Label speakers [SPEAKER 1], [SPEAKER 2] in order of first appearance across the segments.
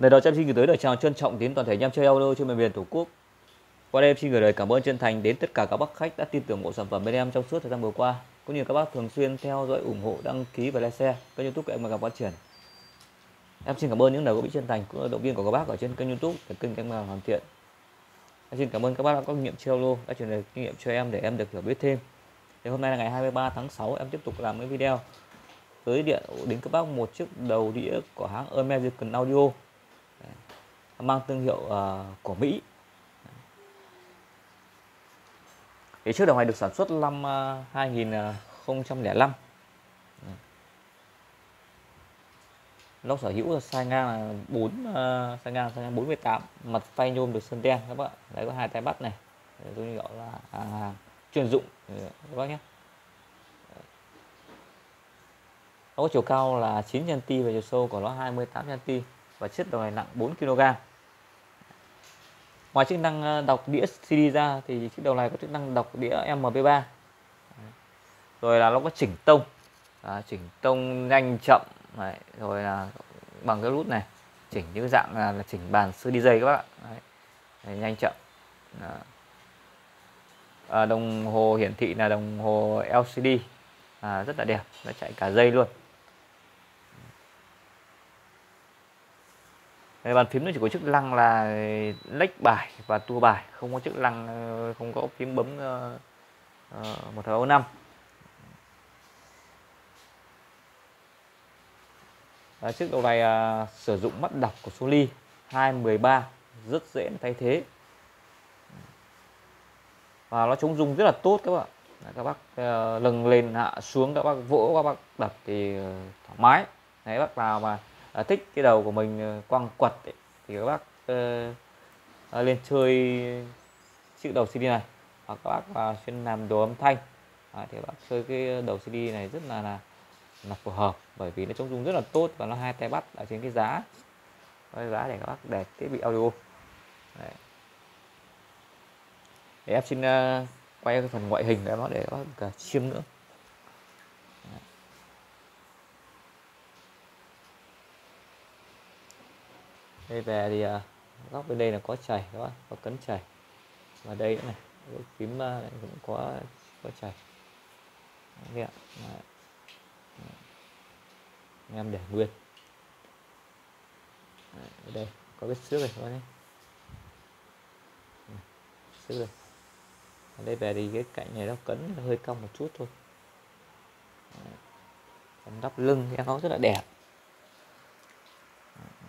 [SPEAKER 1] Lời đầu em xin gửi tới lời chào trân trọng đến toàn thể anh em chơi audio trên miền Tổ quốc. Qua đây em xin gửi lời cảm ơn chân thành đến tất cả các bác khách đã tin tưởng bộ sản phẩm bên em trong suốt thời gian vừa qua, cũng như các bác thường xuyên theo dõi ủng hộ đăng ký và like share kênh YouTube của em mà gặp phát triển. Em xin cảm ơn những lời góp ý chân thành của động viên của các bác ở trên kênh YouTube để kênh em hoàn thiện. Em xin cảm ơn các bác đã có kinh nghiệm chơi audio đã truyền lời kinh nghiệm cho em để em được hiểu biết thêm. Thì hôm nay là ngày 23 tháng 6 em tiếp tục làm cái video tới điện đến các bác một chiếc đầu đĩa của hãng American Audio mang thương hiệu uh, của Mỹ. Thì chiếc đồng này được sản xuất năm ờ, uh, 2005 Lốc sở hữu là size ngang là 4 uh, size ngang size ngang 48 mặt phay nhôm được sơn đen các bạn. Đấy có hai tay bắt này. Tôi gọi là hàng, hàng chuyên dụng. Các bác nhé. Nó có chiều cao là 9 cm và chiều sâu của nó 28 cm và chiếc đầu này nặng 4 kg ngoài chức năng ờ, đọc đĩa CD ra thì chiếc đầu này có chức năng đọc đĩa MP3 rồi là nó có chỉnh tông. À, chỉnh tông nhanh chậm. Đấy, rồi là bằng cái nút này. Chỉnh như dạng là, là chỉnh bàn sư DJ các bạn Đấy. Đấy, nhanh chậm. À, đồng hồ hiển thị là đồng hồ LCD à, rất là đẹp. Nó chạy cả dây luôn. Bàn phím nó chỉ có chức năng là lách bài và tua bài không có chức năng ờ, không có phím bấm ờ, ờ, một thao năm. À, chiếc đầu này à, sử dụng mắt đọc của Sony 213 rất dễ thay thế. Và nó chống rung rất là tốt các bạn. Các bác uh, lừng lên hạ xuống các bác vỗ các bác đập thì thoải mái. Đấy bác nào mà à, thích cái đầu của mình ờ, quăng quật ấy, thì các bác uh, lên chơi chiếc đầu CD này. Hoặc các bác vào chuyên làm đồ âm thanh. À, thì các bác chơi cái đầu CD này rất là là là phù hợp. Bởi vì nó chống rung rất là tốt và nó hai tay bắt ở trên cái giá. Cái giá để các bác để thiết bị audio. Đấy. để em xin uh, quay cái phần ngoại hình để nó để các bác chiêm nữa. Đây về thì uh, góc bên đây là có chảy các bạn, có cấn chảy. Và đây nữa này cái phím à, uh, này cũng có có chảy. Đấy, anh em để nguyên. Đấy, ở đây có vết xước này các bạn nhé. Xước này. Ở đây về thì cái cạnh này nó cấn nó hơi cong một chút thôi. Còn đắp lưng thì nó rất là đẹp.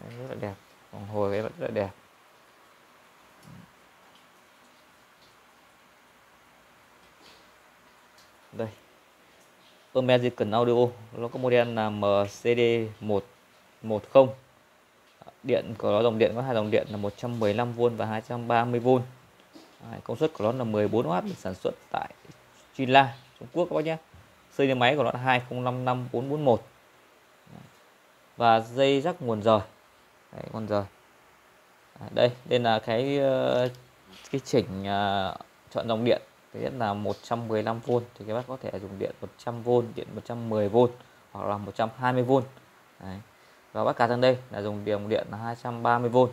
[SPEAKER 1] Đấy, rất là đẹp vòng hồi cái rất là đẹp. Đây. American Audio. Nó có model là MCD 110 điện của nó dòng điện có hai dòng điện là 115V và 230V Đấy, công suất của nó là 14W được sản xuất tại China Trung Quốc các bác nhé. Xây máy của nó là 2055441 và dây rắc nguồn rời. Đấy, con rời à, đây đây là cái ờ, cái chỉnh uh, chọn dòng điện thứ nhất là 115V thì các bác có thể dùng điện 100V điện 110V hoặc là 120V Đấy. và bác cả sang đây là dùng điện điện là 230V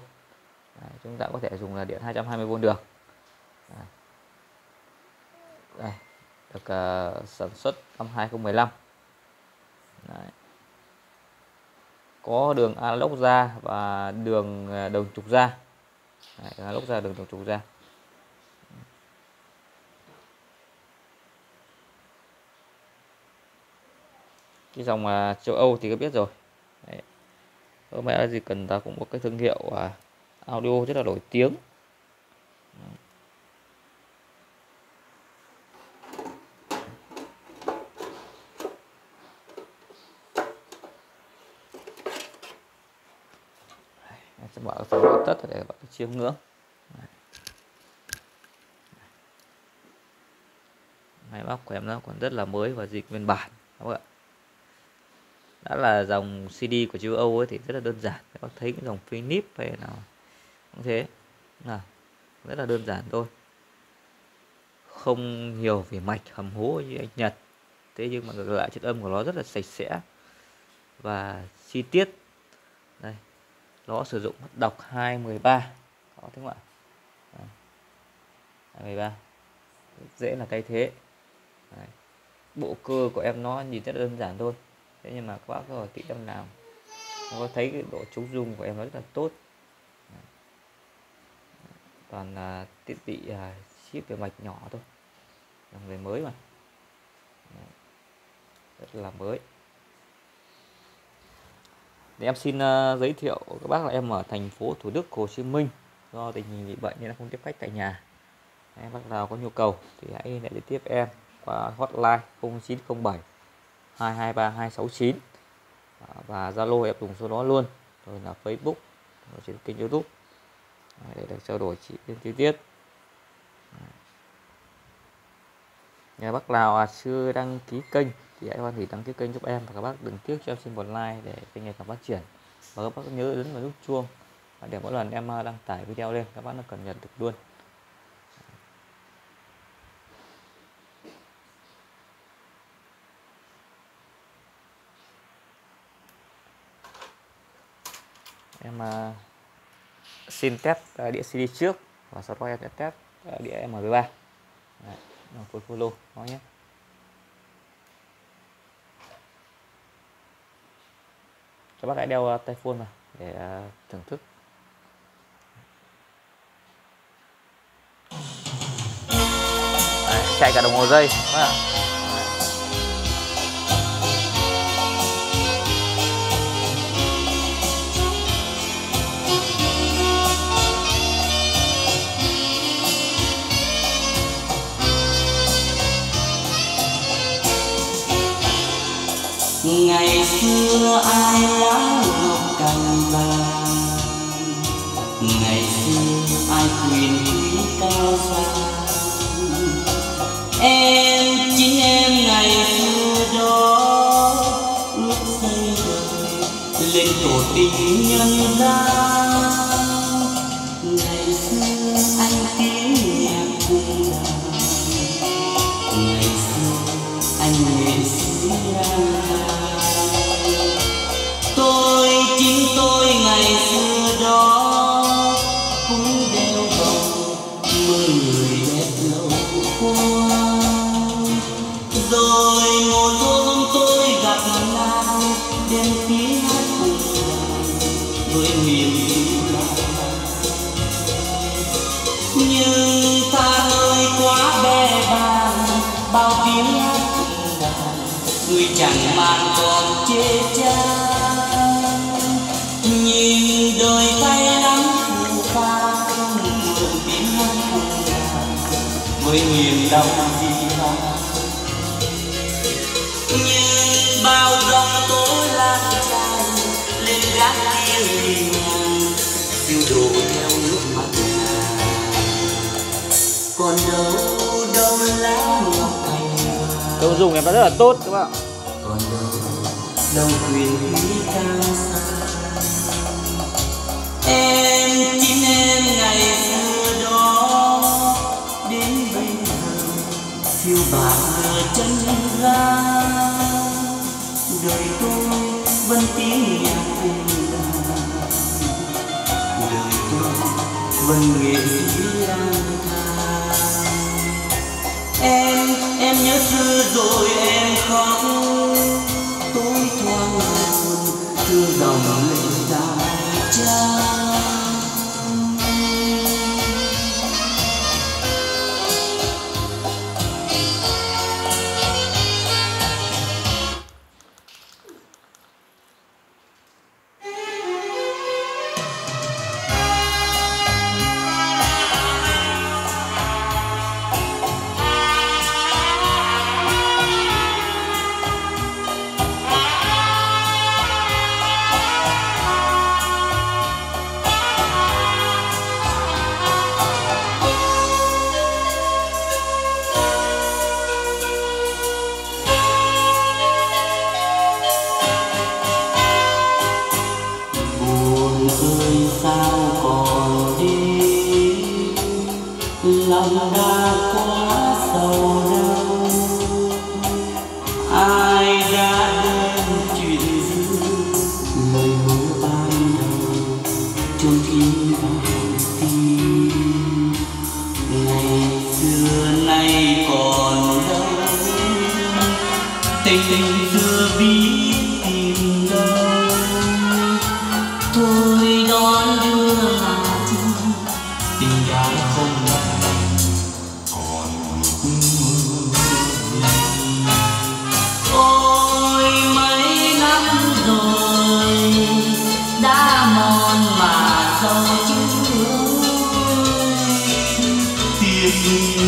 [SPEAKER 1] Đấy. chúng ta có thể dùng là điện 220V được Đấy. Đây. được uh, sản xuất năm 2015 Đấy có đường analog ra và đường à, đồng trục ra. Đấy, analog ra đường đồng trục ra. Cái dòng mà châu Âu thì có biết rồi. Đấy. ở mẹ gì cần ta cũng có cái thương hiệu à, audio rất là nổi tiếng sẽ mở phần để các bạn chiêm ngưỡng. Máy móc của em nó còn rất là mới và dịch nguyên bản, các bạn đã là dòng CD của châu Âu ấy thì rất là đơn giản. Các bạn thấy cái dòng Philips hay nào cũng thế. Là rất là đơn giản thôi. Không nhiều về mạch, hầm hố như anh Nhật. Thế nhưng mà ngược lại, chất âm của nó rất là sạch sẽ và chi tiết. Đây nó sử dụng đọc 213 đó thế không ạ? 213 dễ là thay thế. Đấy. bộ cơ của em nó nhìn rất đơn giản thôi. Thế nhưng mà các bác có kỹ em làm nó có thấy cái độ chống rung của em nó rất là tốt? Toàn là thiết bị uh, chip về mạch nhỏ thôi. Là người mới mà. Rất là mới thì em xin uh, giới thiệu các bác là em ở thành phố Thủ Đức Hồ Chí Minh. Do tình hình bị bệnh nên em không tiếp khách tại nhà. Em bác nào có nhu cầu thì hãy liên tiếp em qua hotline 0907 223 269 và Zalo em dùng số đó luôn. Rồi là Facebook rồi trên kênh YouTube. À, để được trao đổi chi tiết chi tiết. À. Nhà bác nào à, chưa đăng ký kênh thì hãy hoan hỉ đăng ký kênh giúp em và các bác đừng tiếc cho em xin một like để kênh ngày càng phát triển. Và các bác nhớ ấn vào nút chuông để mỗi lần em à, đăng tải video lên các bác nó cập nhật được luôn. Em à, xin test à, đĩa CD trước và sau đó em sẽ test đĩa MP3 Đấy, full follow nó nhé. Các bác hãy đeo à, tai phone vào để à, thưởng thức. Đấy, chạy cả đồng hồ giây các
[SPEAKER 2] ngày lên tổ tình nhân gian. Với niềm đau nhưng bao dòng lan tràn lên gác kia đổ theo nước mắt còn đâu đâu lá ngọc cành
[SPEAKER 1] dùng em đã rất là tốt các bạn
[SPEAKER 2] đâu quyền đi cao xa. Em chính em ngày xưa đó đến bây giờ, phiêu bạt nửa chân ga. Đời tôi vẫn tiếng nhạc cùng đời tôi vẫn nghệ sĩ lang thang. Em em nhớ xưa rồi em khóc thương dòng lệ dài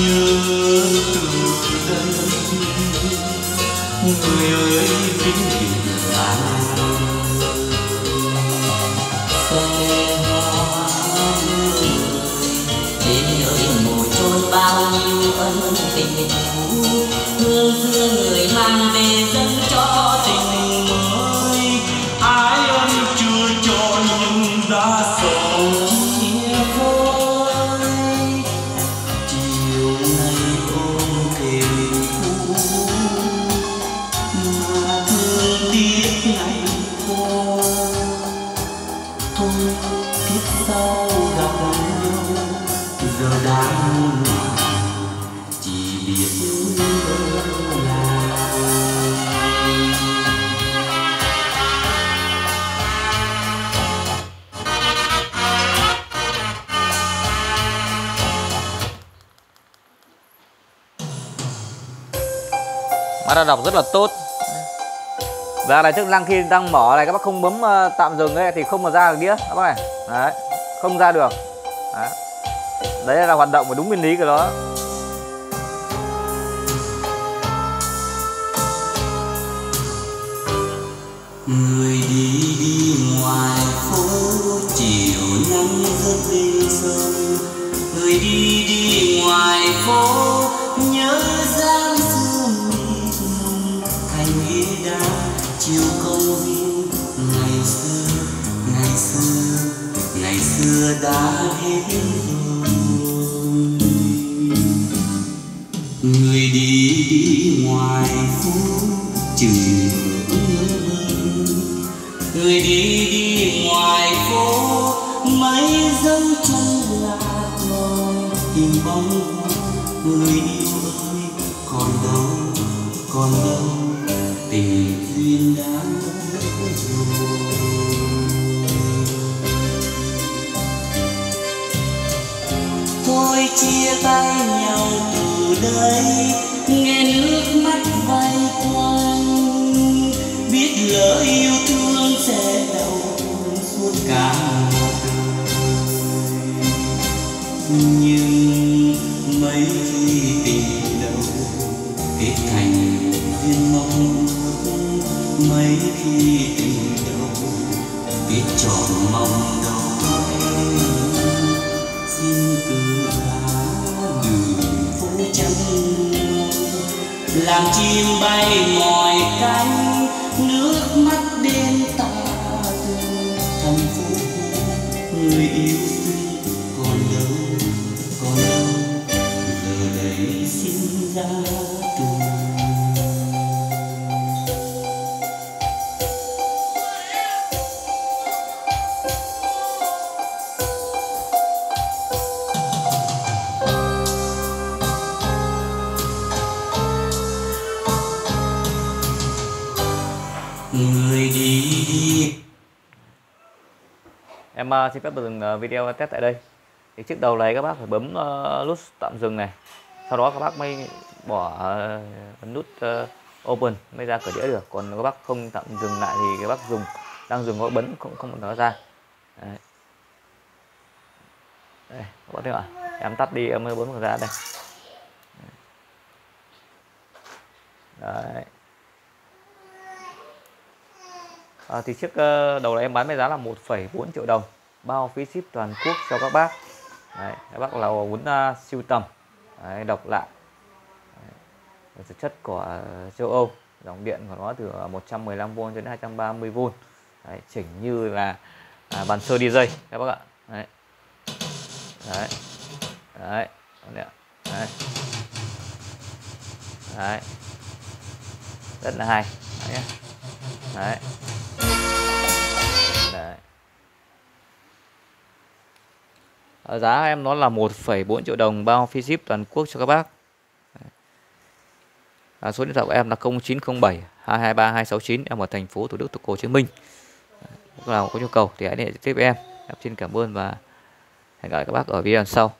[SPEAKER 2] nhớ từ đây người ơi vĩnh viễn à bao nhiêu ân tình cũ hương xưa người mang về
[SPEAKER 1] Mắt đã đọc rất là tốt. Và này chức năng khi đang mở này các bác không bấm uh, tạm dừng ấy thì không mà ra được đĩa các bác này. Đấy, không ra được. Đấy. Đấy là hoạt động và đúng nguyên lý của nó.
[SPEAKER 2] Người người đi đi ngoài phố chừng người đi đi ngoài phố mấy dấu chân lạc loài tìm bóng. Người yêu ơi còn đâu còn đâu, tình duyên đã thôi chia tay nhau từ đây. Nghe nước mắt bay quanh biết lỡ làm chim bay ngoài cánh người đi. Đi
[SPEAKER 1] Em uh, xin phép dừng ờ, video test tại đây. Thì trước đầu này các bác phải bấm uh, nút tạm dừng này. Sau đó các bác mới bỏ uh, nút uh, open mới ra cửa đĩa được. Còn các bác không tạm dừng lại thì các bác dùng đang dùng có bấm cũng không nó ra. Đấy. đây các bác thấy ạ? Em tắt đi em mới bấm ra đây. Đấy. À, thì chiếc ờ, đầu này em bán với giá là 1,4 triệu đồng bao phí ship toàn quốc cho các bác Đấy, các bác là muốn uh, siêu tầm Đấy, độc lạ Đấy, thực chất của ờ, châu Âu dòng điện của nó từ ờ, 115V cho đến 230V Đấy, chỉnh như là à, bàn sơ DJ các bác ạ Đấy. Đấy. Đấy. Đấy. Đấy. Đấy. rất là hay Đấy. Đấy. Ờ, giá em nó là 1,4 triệu đồng bao phí ship toàn quốc cho các bác. À, số điện thoại của em là 0907 223 269 em ở thành phố Thủ Đức, thủ Hồ Chí Minh. Lúc nào có nhu cầu thì hãy liên hệ trực tiếp với em. Em xin cảm ơn và hẹn gặp lại các bác ở video sau.